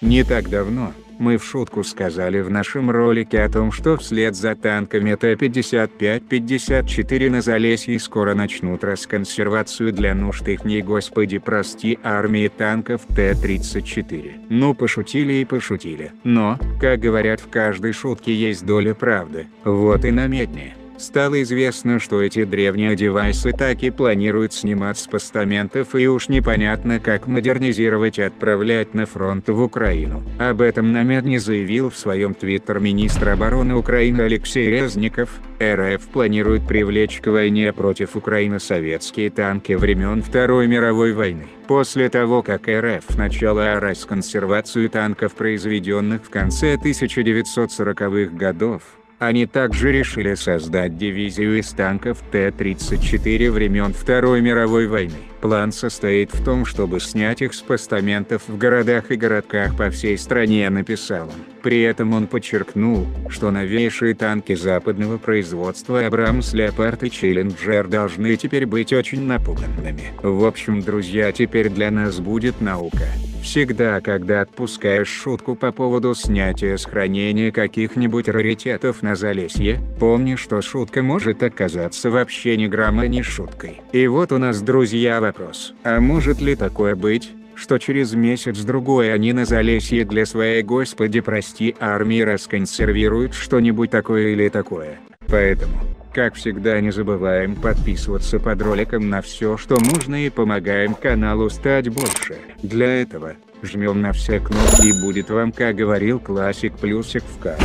Не так давно, мы в шутку сказали в нашем ролике о том, что вслед за танками Т-55-54 на Залесье скоро начнут расконсервацию для нужд их не господи прости армии танков Т-34. Ну пошутили и пошутили. Но, как говорят в каждой шутке есть доля правды. Вот и на медне. Стало известно, что эти древние девайсы так и планируют снимать с постаментов и уж непонятно как модернизировать и отправлять на фронт в Украину. Об этом намедни заявил в своем твиттер министр обороны Украины Алексей Резников. РФ планирует привлечь к войне против Украины советские танки времен Второй мировой войны. После того, как РФ начала расконсервацию танков, произведенных в конце 1940-х годов, они также решили создать дивизию из танков Т-34 времен Второй мировой войны. План состоит в том, чтобы снять их с постаментов в городах и городках по всей стране, написал он. При этом он подчеркнул, что новейшие танки западного производства Абрамс Леопард и Челленджер должны теперь быть очень напуганными. В общем, друзья, теперь для нас будет наука. Всегда, когда отпускаешь шутку по поводу снятия с хранения каких-нибудь раритетов на Залесье, помни, что шутка может оказаться вообще ни грамма не шуткой. И вот у нас, друзья, вопрос. А может ли такое быть? что через месяц-другой они на Залесье для своей господи прости армии расконсервируют что-нибудь такое или такое. Поэтому, как всегда не забываем подписываться под роликом на все что можно и помогаем каналу стать больше. Для этого, жмем на все кнопки и будет вам как говорил классик плюсик в карте.